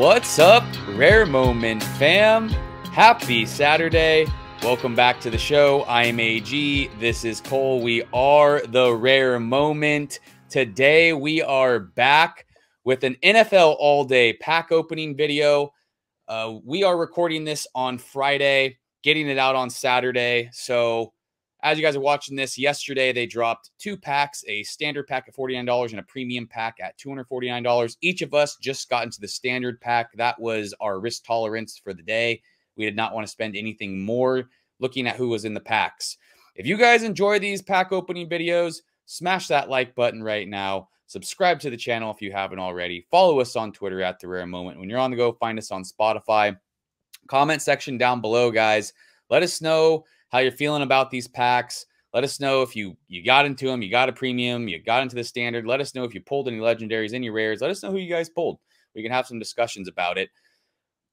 What's up, Rare Moment fam? Happy Saturday. Welcome back to the show. I am AG. This is Cole. We are the Rare Moment. Today we are back with an NFL All Day pack opening video. Uh, we are recording this on Friday, getting it out on Saturday. So as you guys are watching this, yesterday they dropped two packs a standard pack at $49 and a premium pack at $249. Each of us just got into the standard pack. That was our risk tolerance for the day. We did not want to spend anything more looking at who was in the packs. If you guys enjoy these pack opening videos, smash that like button right now. Subscribe to the channel if you haven't already. Follow us on Twitter at The Rare Moment. When you're on the go, find us on Spotify. Comment section down below, guys. Let us know how you're feeling about these packs. Let us know if you you got into them, you got a premium, you got into the standard. Let us know if you pulled any legendaries, any rares. Let us know who you guys pulled. We can have some discussions about it.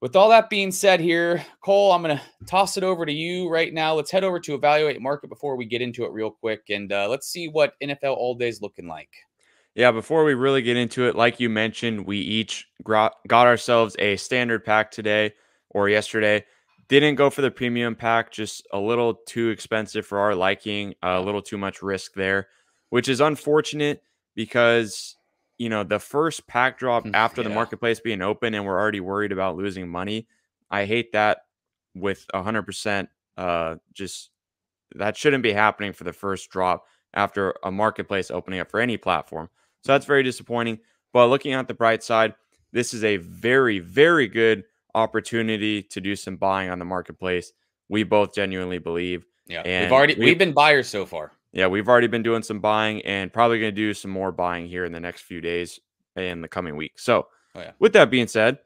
With all that being said here, Cole, I'm going to toss it over to you right now. Let's head over to evaluate market before we get into it real quick and uh, let's see what NFL All Day is looking like. Yeah, before we really get into it, like you mentioned, we each got ourselves a standard pack today or yesterday. Didn't go for the premium pack, just a little too expensive for our liking, a little too much risk there, which is unfortunate because you know the first pack drop after yeah. the marketplace being open and we're already worried about losing money. I hate that with 100% uh just that shouldn't be happening for the first drop after a marketplace opening up for any platform. So that's very disappointing. But looking at the bright side, this is a very, very good opportunity to do some buying on the marketplace. We both genuinely believe. Yeah, and we've already we've, we've been buyers so far. Yeah, we've already been doing some buying and probably going to do some more buying here in the next few days in the coming week. So, oh, yeah. with that being said,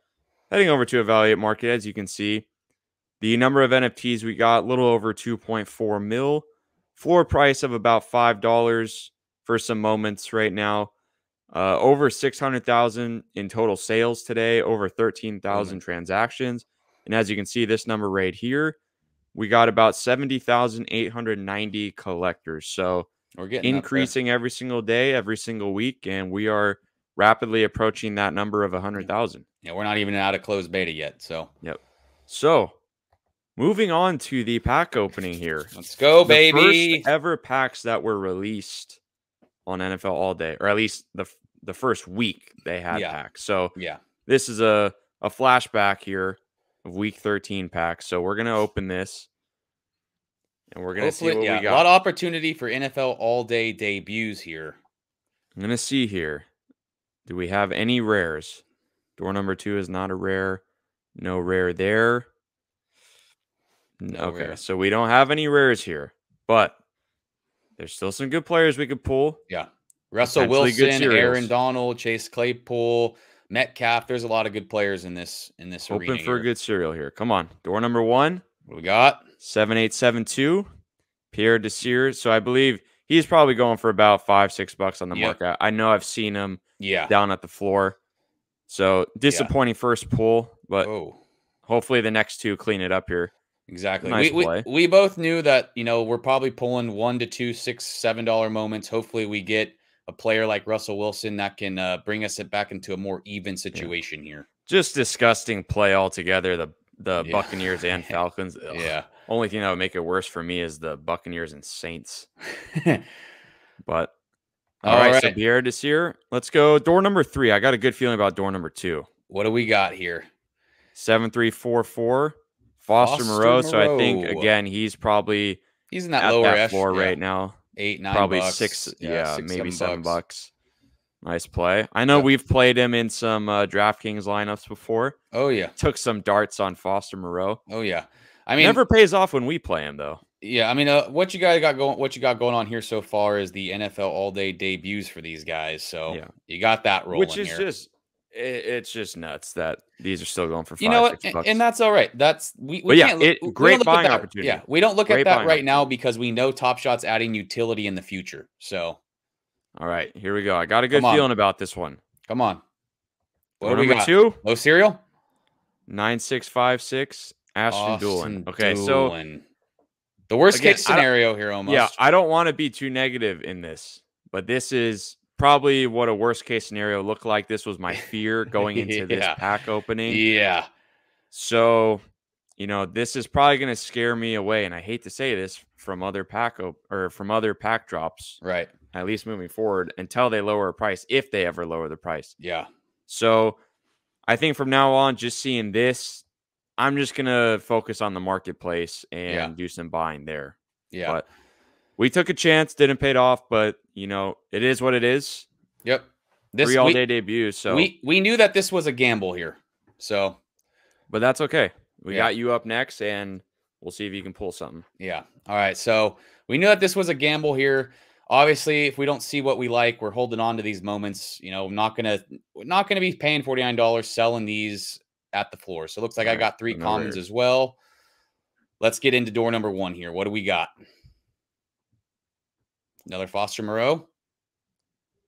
heading over to evaluate market, as you can see, the number of NFTs we got a little over 2.4 mil, floor price of about five dollars for some moments right now. Uh, over 600,000 in total sales today, over 13,000 mm-hmm. transactions. And as you can see, this number right here, we got about 70,890 collectors. So we're getting increasing every single day, every single week. And we are rapidly approaching that number of 100,000. Yeah, we're not even out of closed beta yet. So, yep. So, moving on to the pack opening here. Let's go, the baby. ever packs that were released on NFL All Day, or at least the the first week they had yeah. packs. So yeah, this is a a flashback here of Week 13 packs. So we're gonna open this, and we're gonna Hopefully, see what yeah, we got. A lot of opportunity for NFL All Day debuts here. I'm gonna see here. Do we have any rares? Door number two is not a rare. No rare there. No okay, rare. so we don't have any rares here, but there's still some good players we could pull. Yeah. Russell Wilson, Aaron Donald, Chase Claypool, Metcalf. There's a lot of good players in this in this Open arena. for here. a good serial here. Come on. Door number one. What we got? 7872. Pierre Desir. So I believe he's probably going for about five, six bucks on the yep. market. I know I've seen him yeah. down at the floor. So disappointing yeah. first pull, but oh. hopefully the next two clean it up here. Exactly. Nice we, we, we both knew that, you know, we're probably pulling one to two, six, seven dollar moments. Hopefully we get a player like Russell Wilson that can uh, bring us it back into a more even situation yeah. here. Just disgusting play altogether. The the yeah. Buccaneers and Falcons. Ugh. Yeah. Only thing that would make it worse for me is the Buccaneers and Saints. but all, all right, right, so Pierre Desir. Let's go. Door number three. I got a good feeling about door number two. What do we got here? Seven three four four. Foster, Foster Moreau. Moreau. So I think again he's probably he's in that lower that floor yeah. right now eight, nine, probably bucks. six, yeah, yeah six, maybe seven, bucks. bucks. Nice play. I know we've played him in some uh, DraftKings lineups before. Oh yeah, took some darts on Foster Moreau. Oh yeah, I mean, never pays off when we play him though. Yeah, I mean, uh, what you guys got going, what you got going on here so far is the NFL All Day debuts for these guys. So yeah. you got that rolling, which is here. just it's just nuts that these are still going for five, you know what, and, and, that's all right. That's we, we yeah, it, great buying that, opportunity. Yeah, we don't look great at that right now because we know Top Shot's adding utility in the future. So, all right, here we go. I got a good feeling about this one. Come on, what do we got? Two, low serial, nine six five six. Ashton Dulin. Okay, Dulin. so the worst again, case scenario here, almost. Yeah, I don't want to be too negative in this, but this is probably what a worst case scenario looked like. This was my fear going into Yeah. this pack opening. Yeah. So, you know, this is probably going to scare me away. And I hate to say this from other pack op- or from other pack drops, Right. at least moving forward until they lower a price, if they ever lower the price. Yeah. So I think from now on, just seeing this, I'm just going to focus on the marketplace and Yeah. do some buying there. Yeah. But we took a chance, didn't pay it off, but, you know, it is what it is. yep. This Three all we, day debuts. So, we we knew that this was a gamble here. So but that's okay. We Yeah. got you up next, and we'll see if you can pull something. Yeah. All right. So we knew that this was a gamble here. Obviously, if we don't see what we like, we're holding on to these moments. You know, I'm not gonna not gonna be paying forty nine dollars selling these at the floor. So it looks like I got three commons as well. Let's get into door number one here. What do we got? Another Foster Moreau.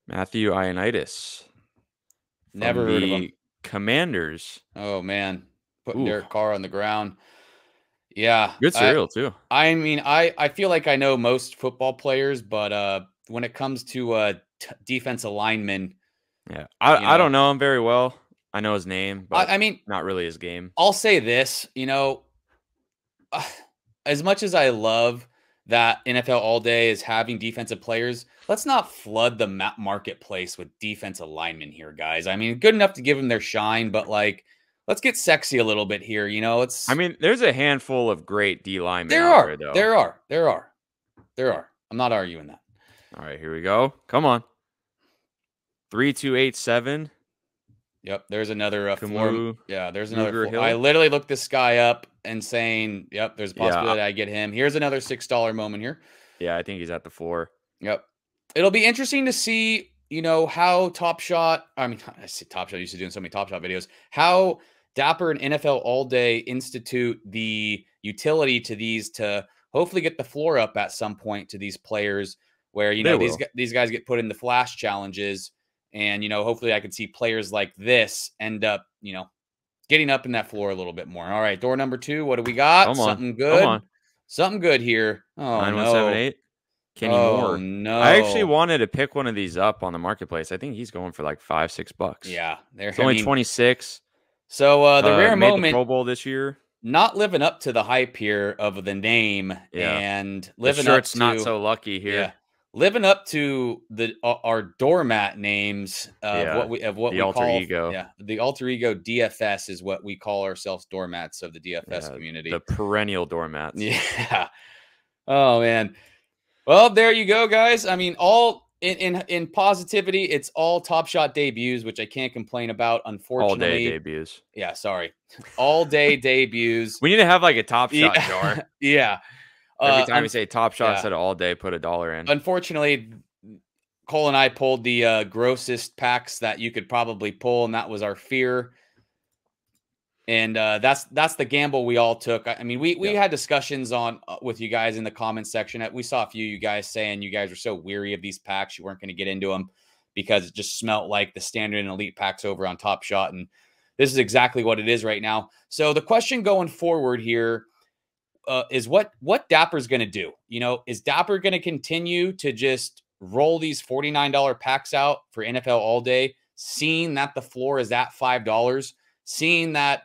Matthew Ioannidis. Never heard of him. Commanders. Oh man, putting Ooh. Derek Carr on the ground. Yeah, Good I- serial, too. I mean, I I feel like I know most football players, but uh, when it comes to uh, t- defensive linemen, Yeah. I, I know. don't know him very well. I know his name, but I, I mean, not really his game. I'll say this, you know, as much as I love that NFL All Day is having defensive players, let's not flood the ma- marketplace with defensive linemen here, guys. I mean, good enough to give them their shine, but like, let's get sexy a little bit here. You know, it's. I mean, there's a handful of great D linemen there are, there, though. there are, there are, there are. I'm not arguing that. All right, here we go. Come on. 3287. Yep, there's another uh, floor. Camus. Yeah, there's another. Floor- I literally looked this guy up and saying, "Yep, there's a Yeah, I- possibility I get him." Here's another six dollar moment here. Yeah, I think he's at the floor. Yep. It'll be interesting to see, you know, how Top Shot, I mean, I see Top Shot used to doing so many Top Shot videos, how Dapper and NFL All Day institute the utility to these to hopefully get the floor up at some point to these players where, you They know, these, will. gu- these guys get put in the flash challenges. And, you know, hopefully I can see players like this end up, you know, getting up in that floor a little bit more. All right. Door number two. What do we got? Come on, Something come good. on. Something good here. Oh, no. 9178. Kenny oh, Moore. no. I actually wanted to pick one of these up on the marketplace. I think he's going for like five, six bucks. Yeah, there. It's only mean, 26. So uh, the uh, rare moment, the Pro Bowl this year. not living up to the hype here of the name, Yeah. and The living up shirt's to not so lucky here. yeah, living up to the uh, our doormat names of Yeah, what we of what the we alter call ego. Yeah, the alter ego DFS is what we call ourselves doormats of the DFS Yeah, community. The perennial doormats. Yeah. Oh man. Well, there you go, guys. I mean, all in in, in positivity, it's all Top Shot debuts, which I can't complain about. Unfortunately, all day debuts. yeah, sorry, all day debuts. We need to have like a top shot yeah, jar. yeah. Every Uh, time we say top shot yeah. instead of all day, put a dollar in. unfortunately, Cole and I pulled the uh, grossest packs that you could probably pull, and that was our fear. And uh, that's that's the gamble we all took. I I mean, we we Yeah. had discussions on uh, with you guys in the comments section. Uh, We saw a few of you guys saying you guys were so weary of these packs, you weren't going to get into them because it just smelt like the standard and elite packs over on Top Shot. And this is exactly what it is right now. So the question going forward here uh, is what what Dapper's going to do. You know, is Dapper going to continue to just roll these forty nine dollar packs out for NFL all day, seeing that the floor is at five dollars, seeing that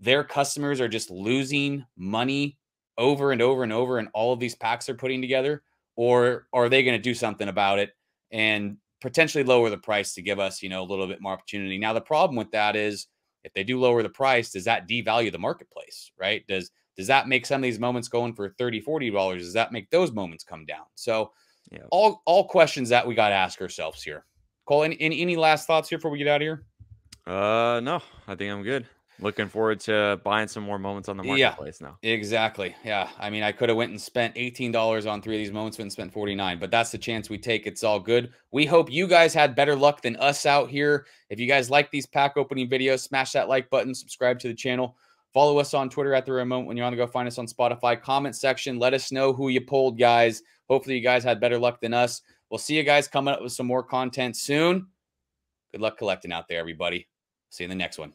their customers are just losing money over and over and over and all of these packs they're putting together, or are they going to do something about it and potentially lower the price to give us, you know, a little bit more opportunity? Now, the problem with that is if they do lower the price, does that devalue the marketplace, right? Does does that make some of these moments going for 30 40 dollars does that make those moments come down so Yeah. all all questions that we got to ask ourselves here cole any, any any last thoughts here before we get out of here Uh, no, I think I'm good. Looking forward to buying some more moments on the Yeah. marketplace now. exactly yeah i mean i could have went and spent $18 on three of these moments and spent 49 but that's the chance we take it's all good we hope you guys had better luck than us out here if you guys like these pack opening videos smash that like button subscribe to the channel Follow us on Twitter at the Rare Moment when you want to go find us on Spotify. Comment section. Let us know who you pulled, guys. Hopefully, you guys had better luck than us. We'll see you guys coming up with some more content soon. Good luck collecting out there, everybody. See you in the next one.